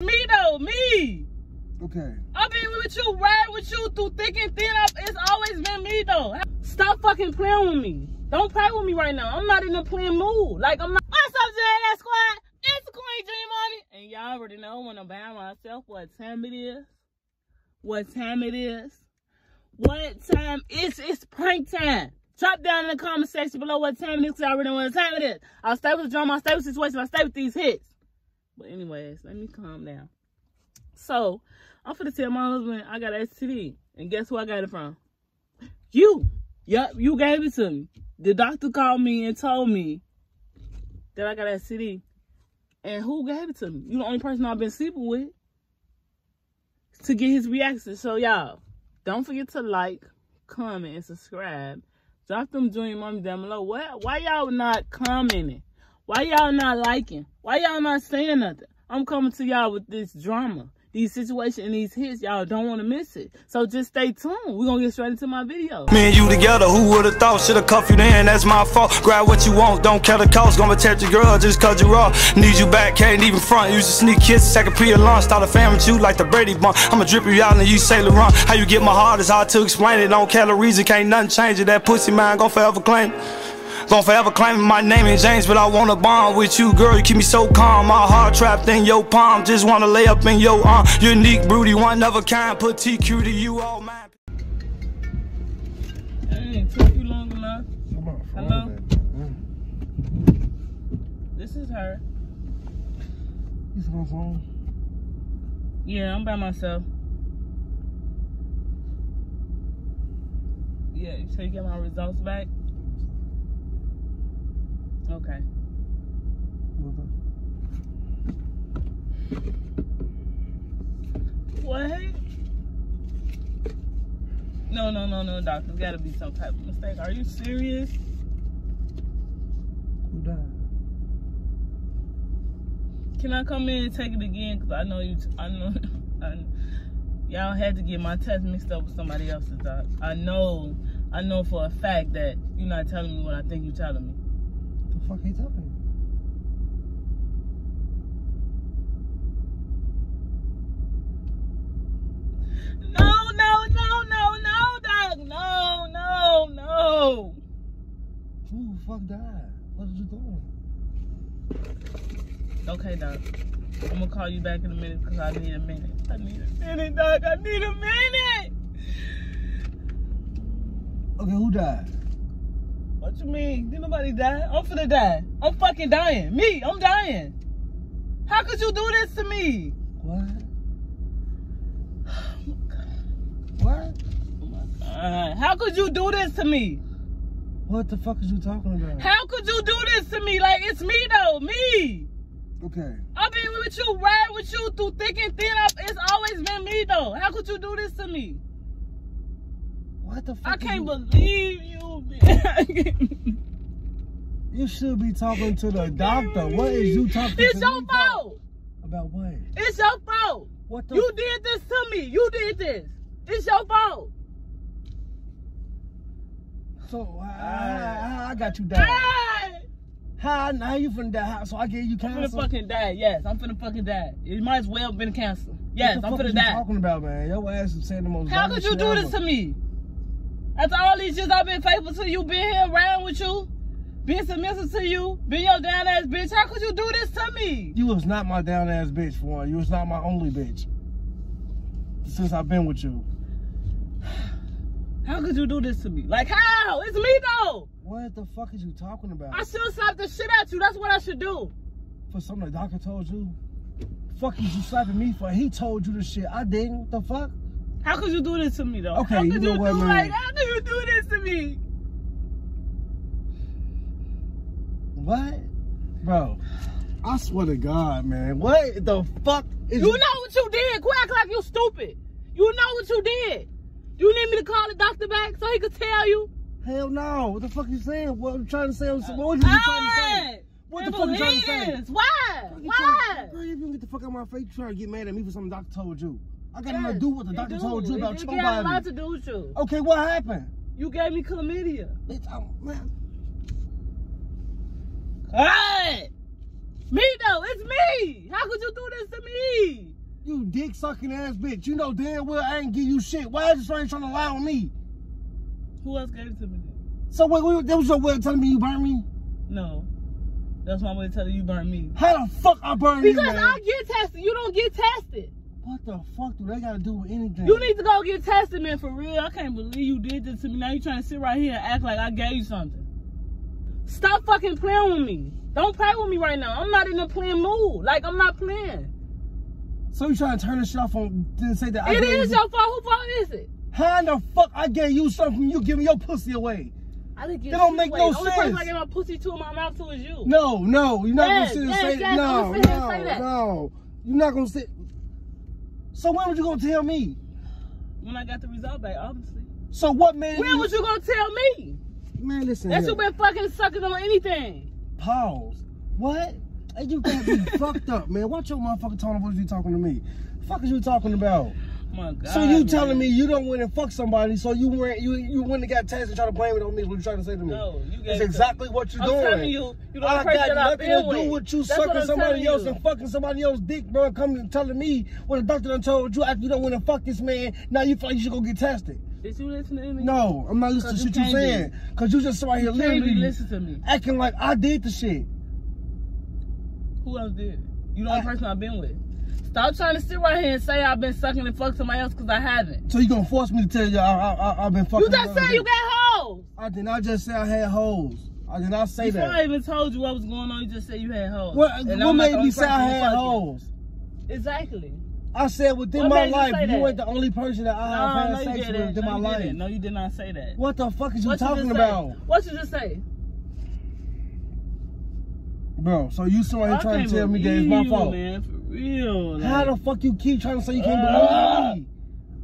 Me though, me. Okay. I've been with you, right with you through thick and thin. It's always been me though. Stop fucking playing with me. Don't play with me right now. I'm not in a playing mood. Like I'm not. What's up, JS Squad? It's the Queen Junior Mommy. And y'all already know when I'm by myself what time it is. What time it is. What time it's it's prank time. Drop down in the comment section below what time it is because I already know what time it is. I'll stay with the drama, I'll stay with the situation, I'll stay with these hits. But anyways, let me calm down. So, I'm finna tell my husband I got STD. And guess who I got it from? You. Yup, you gave it to me. The doctor called me and told me that I got STD. And who gave it to me? You the only person I've been sleeping with to get his reaction. So y'all, don't forget to like, comment, and subscribe. Drop them Junior Mommy down below. Why, why y'all not commenting? Why y'all not liking? Why y'all not saying nothing? I'm coming to y'all with this drama these situations and these hits, y'all don't want to miss it. So just stay tuned. We're going to get straight into my video. Me and you together, who would have thought? Should have cuffed you then, that's my fault. Grab what you want, don't care the cost. Gonna protect your girl just cause you're raw. Need you back, can't even front. Use a sneak kiss, second pre-alarm. Start a family with you like the Brady Bunch. I'ma drip you out and you Sailor Run. How you get my heart is hard to explain it. Don't care the reason, can't nothing change it. That pussy man gon' forever claim Gon' forever claiming my name is James, but I wanna bond with you, girl. You keep me so calm. My heart trapped in your palm. Just wanna lay up in your arm. Unique, broody, one of a kind. Put TQ to you, all mine. Dang, took you long enough. Hello? Mm. This is her. You see my phone? Yeah, I'm by myself. Yeah, so you get my results back? Okay. What? No, no, no, no, doctor. There's gotta be some type of mistake. Are you serious? Who died? Can I come in and take it again? Cause I know you. I know. I, y'all had to get my test mixed up with somebody else's. Doc. I know. I know for a fact that you're not telling me what I think you're telling me. The fuck telling you? No, no, no, no, no, Doc. No, no, no. Who the fuck died? What did you do? Okay, Doc. I'm gonna call you back in a minute because I need a minute. I need a minute, Doc. I need a minute. Okay, who died? What you mean? Did nobody die? I'm finna die. I'm fucking dying. Me, I'm dying. How could you do this to me? What? What? Uh, how could you do this to me? What the fuck is you talking about? How could you do this to me? Like, it's me though, me. Okay. I've been with you, right with you through thick and thin. It's always been me though. How could you do this to me? What the fuck? I can't you... believe you, man. You should be talking to the doctor. What is you talking It's to your me fault. About what? It's your fault. What the? You did this to me. You did this. It's your fault. So how, how I got you down? Die. How, how you finna die? So I gave you cancer. I'm finna fucking die. Yes, I'm finna fucking die. It might as well have been cancer. Yes, what the I'm fuck finna is you die. talking about, man? Your ass is saying the most. How could you do ever. this to me? After all these years I've been faithful to you, been here around with you, been submissive to you, been your down ass bitch. How could you do this to me? You was not my down ass bitch for one. You was not my only bitch. Since I've been with you. How could you do this to me? Like how? It's me though. What the fuck is you talking about? I should slap the shit at you. That's what I should do. For something the doctor told you? Fuck is you slapping me for? He told you the shit. I didn't. What the fuck? How could you do this to me though? Okay, how you know you what, do man? like how could you do this to me? What? Bro, I swear to God, man. What the fuck is You know what you did. Quit acting like you stupid. You know what you did. You need me to call the doctor back so he could tell you? Hell no. What the fuck you saying? What I'm trying to say? What was you trying to say? What the fuck you trying to say? Why? Why? Girl, you even get the fuck out of my face. You trying to get mad at me for something the doctor told you. I got nothing to do what the doctor do. told you about it your got a lot to do with you. Okay, what happened? You gave me chlamydia. Bitch, I'm, man. Cut! Me though, it's me. How could you do this to me? You dick sucking ass bitch. You know damn well I ain't give you shit. Why is this friend trying to lie on me? Who else gave it to me? Then? So wait, wait, that was your way of telling me you burned me? No, that's my way of telling you burned me. How the fuck I burn you, Because? I get tested. You don't get tested. What the fuck do they gotta do with anything? You need to go get tested, man, for real. I can't believe you did this to me. Now you trying to sit right here and act like I gave you something. Stop fucking playing with me. Don't play with me right now. I'm not in a playing mood. Like, I'm not playing. So you trying to turn this shit off on to say that I It gave is you- your fault. Who fault is it? How in the fuck I gave you something you giving your pussy away? I didn't get That don't make away. no The only person sense. I get my pussy to in my mouth to is you. No, no, you're not Yes, gonna sit and yes, say yes, no, I'm gonna sit here and no, no. You're not gonna sit. So when was you gonna tell me? When I got the result back, obviously. So what made When you? was you gonna tell me? Man, listen. That you been fucking sucking on anything. Pause. What? You got me fucked up, man. Watch your motherfucking tone of voice you talking to me. Fuck is you talking about? My God. so you man. telling me you don't went and fuck somebody, so you went you you went and got tested and try to blame it on me? Is what you trying to say to me? No, you That's to exactly what you're I'm doing. telling you, you don't I got nothing to do with. you That's sucking somebody else you. and fucking somebody else's dick, bro. Coming and telling me what the doctor done told you after you don't want to fuck this man. Now you feel like you should go get tested. Did you listen to me? No, I'm not listening to shit you you can't be. saying. Cause you just somebody here literally listen to me. acting like I did the shit. Who else did? You the only I- person I've been with. Stop trying to sit right here and say I've been sucking and fuck somebody else because I haven't. So you gonna force me to tell you I, I, I've been fucking? You just said you got hoes. I did not just say I had hoes. I did not say Before that. I even told you what was going on, you just said you had hoes. What, what made me say I had hoes? Exactly. I said within What my you life, you ain't the only person that I have had no, sex with within No, my life. didn't. No, you did not say that. What the fuck is you What talking about? Say? What you just say? Bro, so you somebody here trying to tell me that it's my fault. man. Real. How the fuck you keep trying to say you can't Uh. believe me?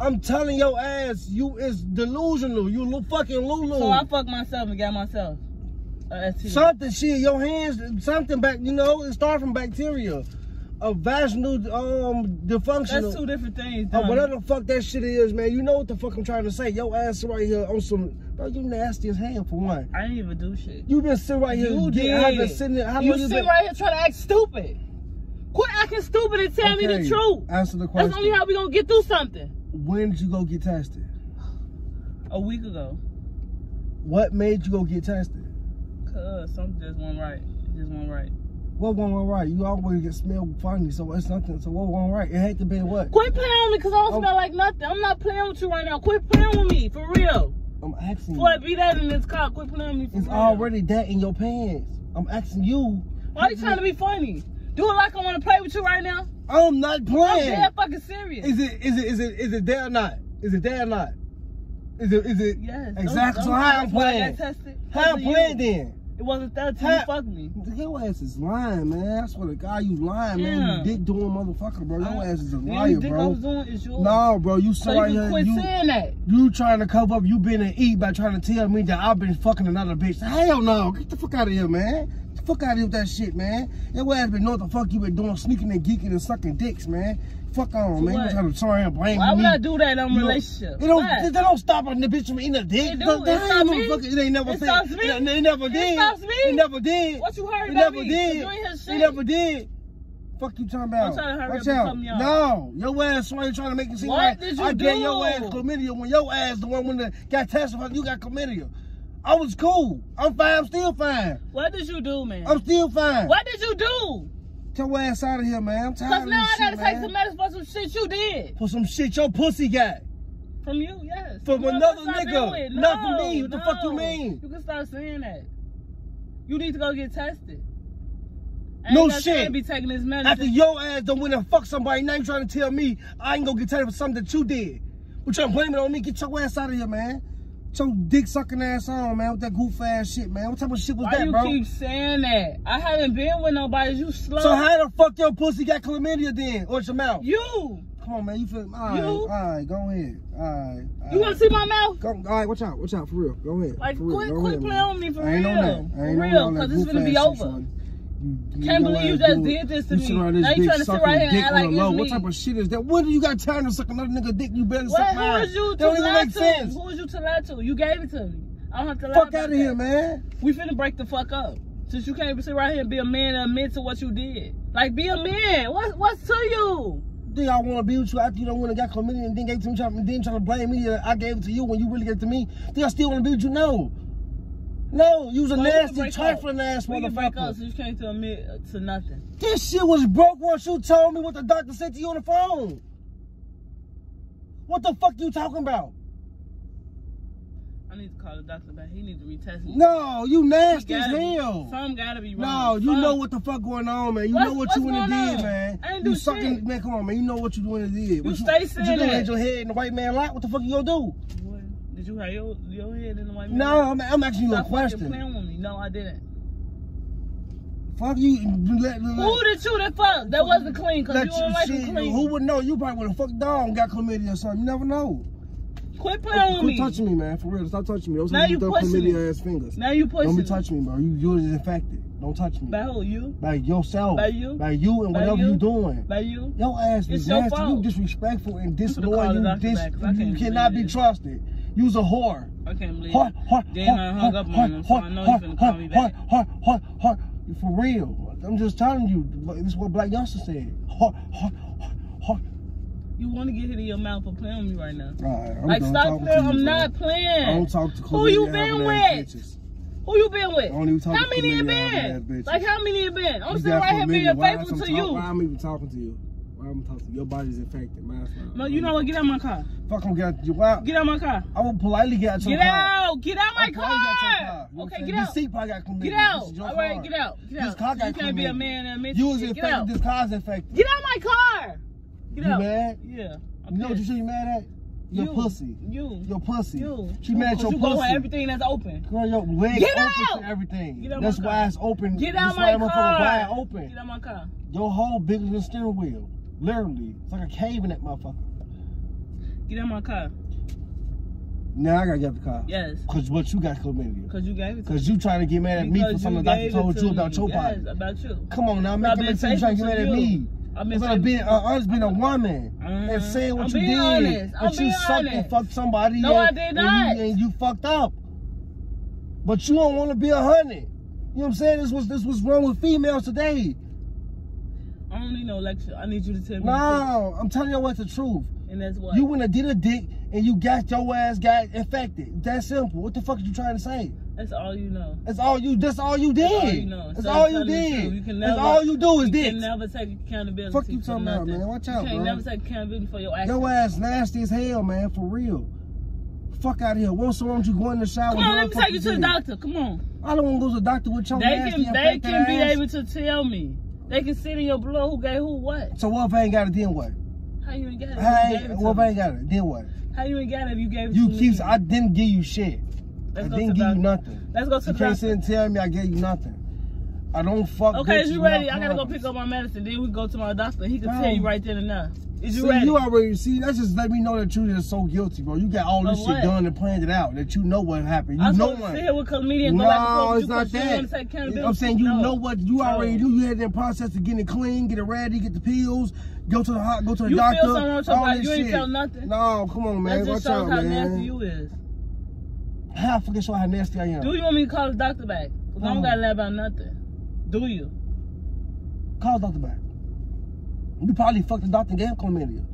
I'm telling your ass, you is delusional. You little fucking Lulu. So I fucked myself and got myself. something shit, your hands, something back, you know, it started from bacteria. A vaginal um dysfunction. That's two different things. Donnie. whatever the fuck that shit is, man. You know what the fuck I'm trying to say. Your ass right here on some bro, you nasty as hell for one. I didn't even do shit. You been sitting right here. You getting- I've been did. sitting there. How you long you sit been? right here trying to act stupid. Quit acting stupid and tell me the truth. Answer the question. That's only how we gonna get through something. when did you go get tested? A week ago. What made you go get tested? Cause something just went right. It just went right. What went right? You always get smelled funny, so it's nothing. So what went right? It had to be what? Quit playing with me because I don't Oh. smell like nothing. I'm not playing with you right now. Quit playing with me, for real. I'm asking you. be that in this car, quit playing with me for It's real. already that in your pants. I'm asking you. Why are you trying to be funny? Do it like I want to play with you right now. I'm not playing. I'm dead fucking serious. Is it is it is it is it there or not? Is it there or not? Is it is it yes. exactly? Don't- So how I'm that's playing? How I'm playing then? It wasn't that till How- you fucked me. Your ass is lying, man. I swear to God, you lying, man. Yeah. You dick doing motherfucker, bro. Your ass is a liar, dick I bro. was doing is yours. No, bro. You So you right here. quit You, saying that. you trying to cover up you been and eat by trying to tell me that I've been fucking another bitch. Hell no. Get the fuck out of here, man. Fuck out of here with that shit, man. Your ass been know what the fuck you been doing, sneaking and geeking and sucking dicks, man. Fuck on, For man. what? Trying to sorry and blame Why me. would I do that in a relationship? It don't, Why? that don't stop a bitch from eating a dick. It do. That- It ain't me. motherfucker- It ain't never It said. stops me. It, it never It did. stops me. It never did. What you heard It about never me? did. You ain't hear It never did. Fuck you talking about? Don't try to hurry Watch up out. cut. No, your ass why you trying to make it seem What like did you I gave your ass chlamydia when your ass the one when the got tested for you got chlamydia. I was cool. I'm fine. I'm still fine. What did you do, man? I'm still fine. What did you do? Get your ass out of here, man. I'm tired of you. Because of now I gotta shit, take man. some medicine for some shit you did. For some shit your pussy got. From you, yes. From Whoever another nigga. with. Not from me. What the fuck you mean? You can start saying that. You need to go get tested. I No ain't got time shit. be taking this medicine. After your ass done went and fuck somebody, now you trying to tell me I ain't gonna get tested for something that you did. But trying to blame it on me. Get your ass out of here, man. Your dick sucking ass on, man, with that goof ass shit, man. What type of shit was Why that, you bro? keep saying that? I haven't been with nobody. You slow. So how the fuck your pussy got chlamydia then? Or your mouth? you. Come on, man. You feel all right, You? all right, go ahead. All right. all You want to see my mouth? Go, all right, watch out, watch out, for real. Go ahead. Like, real. quit, quit playing with me for I ain't real. on that. I ain't for on real, because it's gonna be over. shit. You- you Can't believe you just do did this to You me. around this Now you trying to sit right here and like low. What type of shit is that? When do you got time to suck another nigga dick? You better What, suck who mine. was you to lie to? sense. Who was you to lie to? You gave it to me. I don't have to lie Fuck out of here, man. We finna break the fuck up. Since you can't even sit right here and be a man and admit to what you did. Like, be a man. What, what's to you? Think I want to be with you after you don't want to got committed and then gave it to me, trying, then trying to blame me that I gave it to you when you really gave it to me? Think I still want to be with you? No. No, you was a Well, nasty, trifling ass We can break up motherfucker. you can't to admit uh, to nothing. This shit was broke once you told me what the doctor said to you on the phone. What the fuck you talking about? I need to call the doctor back. He needs to retest me. No, you nasty as Gotta be- hell. Some gotta be wrong. No, you Some- know what the fuck going on, man. You What's- know what you went and did, man. I ain't you do sucking, shit. man. Come on, man. You know what you doing and did. What stay what you saying gonna that. hit your head in the white man lap? What the fuck you gonna do? Did you have your, your head in the white man? No, I'm, I'm asking you a question. playing with me. No, I didn't. Fuck you. Who did you that fuck? That wasn't clean because you don't like shit, clean. Who would know? You probably would have fucked dog and got chlamydia or something. You never know. Quit playing with me. Quit touching me, man. For real. Stop touching me. Those Now are you pushing chlamydia it. ass fingers. Now you pushing. Don't be touching me, bro. You you're infected. Don't touch me. By who? You? By yourself. By you? By you and By whatever you? you doing. By you? Your ass is It's nasty. You disrespectful and disloyal. You, dis- you cannot be trusted. You's a whore. I can't believe Heart, it. heart, Then heart, I hung up on him, so I know heart, finna call me back. heart, heart, heart. For real. I'm just telling you. This is what Black Youngster said. Heart, heart, heart, heart. You want to get hit in your mouth for playing with me right now. Right, I'm like, stop playing. I'm bro. not playing. I don't talk to Who you been with? bitches. Who you been with? I don't even talk How to many you chlamydia having ass been? Like, how many you been? I'm sitting right here being faithful to you. Why I'm even talking to you? Why I'm talking? Your body's infected. Mine's not. No, you know what? Get out my car. Fuck, I'm get you. Why? Get out my car. I will politely get out your Get car. out. Get out my I'm politely get out your car. You know Okay, get out. This seat probably got chlamydia. Get out. All right, get out. Get This out. car got You can't be a man and admit You was shit. Get out. infected. This car's infected. Get out my car. Get You out. mad? Yeah. I'm You know what you pissed. should be mad at? Your You. pussy. You. Your pussy. You. She mad at your you go with everything that's open. Girl, your leg Get open out! everything. Get out That's why car. it's open. Get That's out why my motherfucker car. wide open. Get out my car. Your whole bigger than steering wheel. Literally. It's like a cave in that motherfucker. Get out my car. Now I gotta get the car. Yes. Cause what you got chlamydia. Because you gave it to Cause you trying to get mad at me for something you the doctor told it you to about your yes, body. about you. Come on now, make it seem you trying to get mad at to me. you. I've been like being, uh, us being a woman Mhm. and saying what I'm you did. honest. I'm But you being sucked and honest. fucked somebody. No, and, I did and you, and you fucked up. But you don't want to be a hundred. You know what I'm saying? This was this was wrong with females today. I don't need no lecture. I need you to tell me. No, I'm telling you what's the truth. And that's what. You went and did a dick and you got your ass got infected. That simple. What the fuck are you trying to say? That's all you know. That's all you. That's all you did. That's all you know. That's Stop all you did. You can That's never- all you do is you dick. can never take accountability. Fuck you for talking about, man. Watch out, You can't bro. never take accountability for your actions. Your ass nasty as hell, man. For real. Fuck out of here. Once wrong you go in the shower. Come on, let me take you to the doctor. Come on. I don't want to go to the doctor with your They nasty can they can be ass. able to tell me. They can sit in your blood who gave who what. So what if I ain't got it? Then what? How you ain't got it? if you gave ain't, it to what if I ain't got it? Then what? How you ain't got it if you gave it You to keep. me? I didn't give you shit. Let's I didn't give you nothing. Let's go to You the can't sit and tell me I gave you nothing. I don't fuck. Okay, is you ready? I gotta go pick up my medicine. Then we go to my doctor. He can Bro. tell you right then and now. Is you see, ready? you already see. That's just let me know that you just so guilty, bro. You got all this shit done and planned it out. That you know what happened. You I'm know what. here with chlamydia and go back and No, with it's not 'cause you don't that. want to take accountability. I'm saying you No. know what you already knew. You had that process of getting it clean, get it ready, get the pills, go to the hot, go to the You feel doctor. something wrong with all body, this you ain't shit. felt nothing. No, come on, man. That just Watch shows out, how man. nasty you is. How I forget show how nasty I am? Do you want me to call the doctor back? Cause I don't gotta lie about nothing. Do you? Call the doctor back. You probably fucked the doctor gave chlamydia.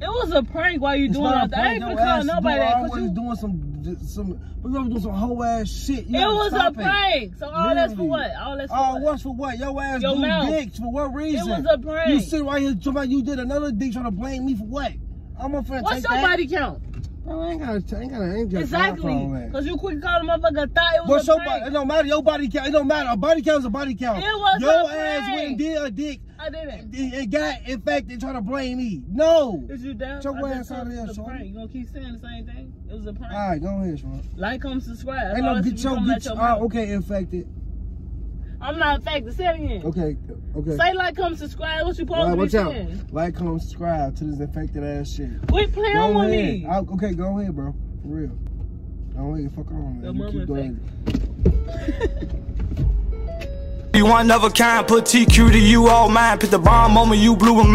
It was a prank while you It's doing all that. I ain't gonna call nobody that. Cause you, doing some, some, but you doing some whole ass shit. You it was a it. prank. So all that's for what? All that's for what? Oh, what? what's for what? Your ass Your do mouth. dicks for what reason? It was a prank. You sit right here talking about you did another dick trying to blame me for what? I'm gonna What's take your that. body count? Bro, I ain't gotta, I ain't gotta, I ain't got Exactly. for all that. Cause you quick call the motherfucker thought it was What's a your body? It don't matter. Your body count. It don't matter. A body count is a body count. It was Your a ass prank. went and did a dick. I didn't. It, it got infected trying to blame me. No. Is you down? Your ass just outta told here, you it's shorty. You gonna keep saying the same thing? It was a prank. All right, go ahead, Sean. Like, comment, subscribe. Ain't no get your, gonna get your, your ah, okay, infected. I'm not affected. Say it again. Okay, okay. Say like, comment, subscribe. What you supposed All right, to be watch out. saying? Like, comment, subscribe to this infected ass shit. Quit playing Go with ahead. me. I- okay, go ahead, bro. For real. Go ahead, fuck on, The man. You keep murmur doing You one of a kind, put TQ to you all mine. Put the bomb on me, you blew a mind.